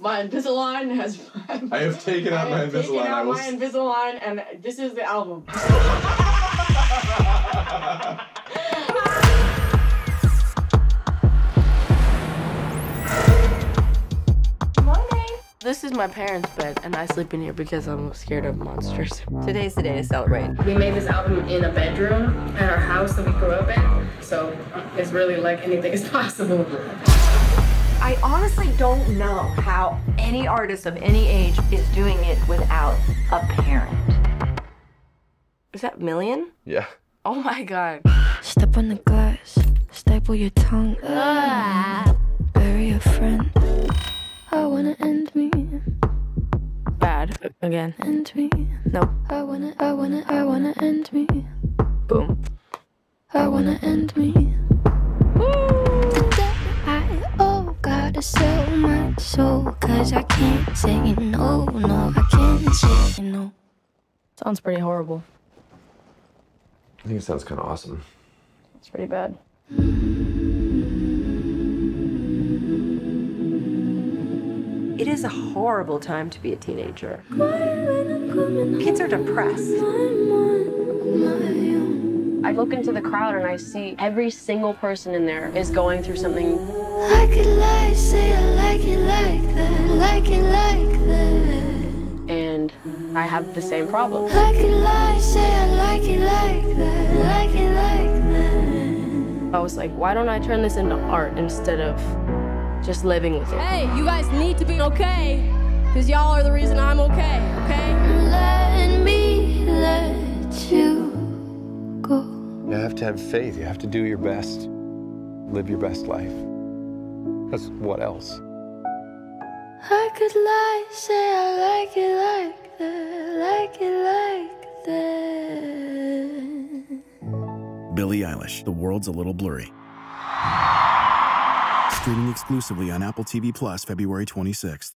my Invisalign has. I have taken out I my have taken Invisalign. I out will my Invisalign, and this is the album. This is my parents' bed, and I sleep in here because I'm scared of monsters. Today's the day to celebrate. We made this album in a bedroom at our house that we grew up in, so it's really like anything is possible. I honestly don't know how any artist of any age is doing it without a parent. Is that Million? Yeah. Oh my god. Step on the glass, staple your tongue. ah. Bury a friend. I wanna end me, Bad. Again. end me. Nope. I wanna, I wanna, I wanna end me. Boom. I wanna end me. Gotta sell my soul, cause I can't say no, no, I can't say no. Sounds pretty horrible. I think it sounds kind of awesome. It's pretty bad. It is a horrible time to be a teenager. Kids are depressed. I look into the crowd and I see every single person in there is going through something. I could lie, say I like it like that, like it like that. and I have the same problem. I could lie, say I like it like that, like it like that. I was like, why don't I turn this into art instead of just living with it? Hey, you guys need to be okay. Because y'all are the reason I'm okay, okay? You have to have faith. You have to do your best. Live your best life. Because what else? I could lie, say I like it like that, like it like that. Billie Eilish, The World's a Little Blurry. Streaming exclusively on Apple TV Plus February 26th.